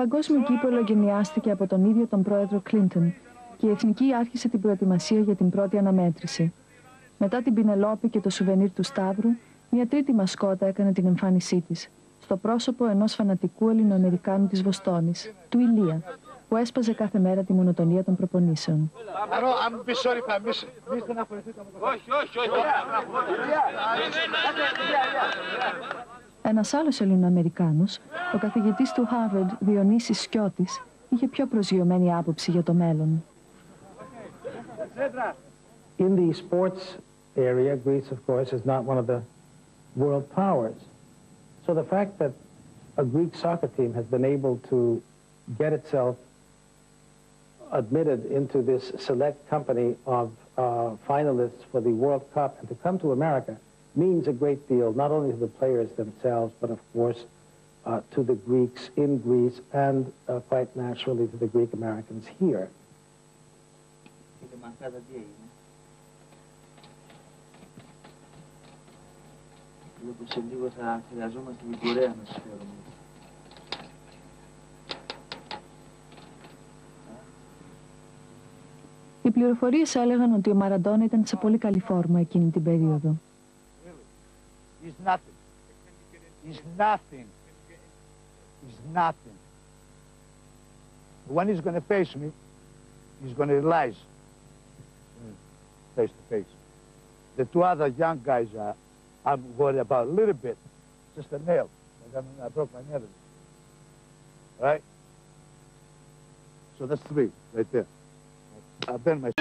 παγκόσμιο κύπελο γενιάστηκε από τον ίδιο τον πρόεδρο Κλίντον και η Εθνική άρχισε την προετοιμασία για την πρώτη αναμέτρηση. Μετά την Πινελόπη και το σουβενίρ του Σταύρου, μια τρίτη μασκότα έκανε την εμφάνισή της, στο πρόσωπο ενός φανατικού Ελληνοαμερικάνου της Βοστόνης, του Ηλία, που έσπαζε κάθε μέρα τη μονοτονία των προπονήσεων. Ένας άλλος Ελληνοαμερικάνος, ο καθηγητής του Harvard Διονύσης Σκιώτης, είχε πιο προσγειωμένη άποψη για το μέλλον. In the sports area, Greece, of course, is not one of the world powers. So the fact that a Greek soccer team has been able to get itself admitted into this select company of uh, finalists for the World Cup and to come to America means a great deal, not only to the players themselves, but of course uh, to the Greeks in Greece and uh, quite naturally to the Greek Americans here. Βλέπω σε λίγο θα χρειαζόμαστε την Κορέα να σας φέρουμε. Οι πληροφορίες έλεγαν ότι ο Μαραντόνα ήταν σε πολύ καλή φόρμα εκείνη την περίοδο. He's nothing. He's nothing. He's nothing. When he's going to face me, he's going to realize mm, face to face. The two other young guys are, I'm worried about a little bit, just a nail. I, I broke my nail. Right? So that's three right there. I've been my.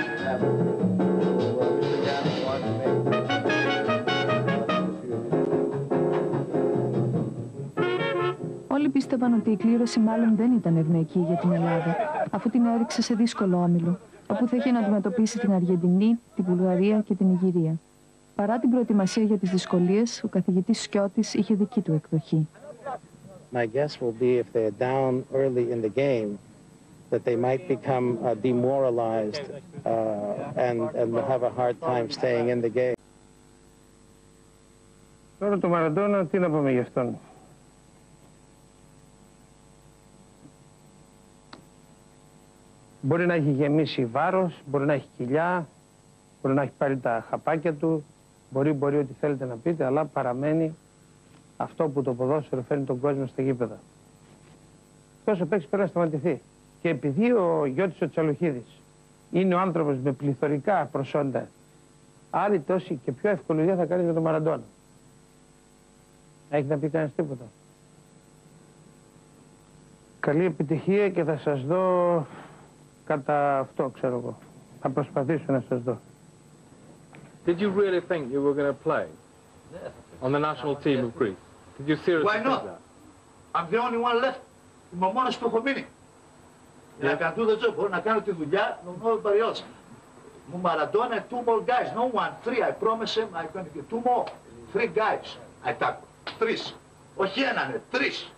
Όλοι πίστευαν ότι η κλήρωση μάλλον δεν ήταν ευνοϊκή για την Ελλάδα, αφού την έριξε σε δύσκολο όμιλο, όπου θα είχε να αντιμετωπίσει την Αργεντινή, την Βουλγαρία και την Ιγυρία. Παρά την προετοιμασία για τις δυσκολίες, ο καθηγητής Σκιώτης είχε δική του εκδοχή. My guess will be if they're down early in the game, that they might become uh, demoralized uh, and, and have a hard time staying in the game. Τώρα το Μαραντόνα, τι να πούμε γι' αυτόν; Μπορεί να έχει γεμίσει βάρος, μπορεί να έχει κοιλιά, μπορεί να έχει πάρει τα χαπάκια του, μπορεί, μπορεί ό,τι θέλετε να πείτε, αλλά παραμένει αυτό που το ποδόσφαιρο φέρνει τον κόσμο στα γήπεδα. Τόσο παίξει πρέπει να σταματηθεί. Και επειδή ο Γιώτης ο Τσαλοχίδης είναι ο άνθρωπος με πληθωρικά προσόντα, άλλη τόση και πιο ευκολία θα κάνει με τον Μαραντόνα. Έχει να πει κανένας τίποτα. Καλή επιτυχία και θα σας δω κατά αυτό, ξέρω εγώ. Θα προσπαθήσω να σας δω. Did you really think you were going to play on the national team of Greece? Did you seriously Why think not? that? I'm the only one left. Είμαι ο μόνος που έχω μείνει. Yeah. I can do the job. Μπορώ να κάνω τη δουλειά, no nobody else. Μου Maradona, two more guys, no one, three. I promise him, I can get two more. Three guys. I tackle. Τρεις. Όχι έναν, τρεις.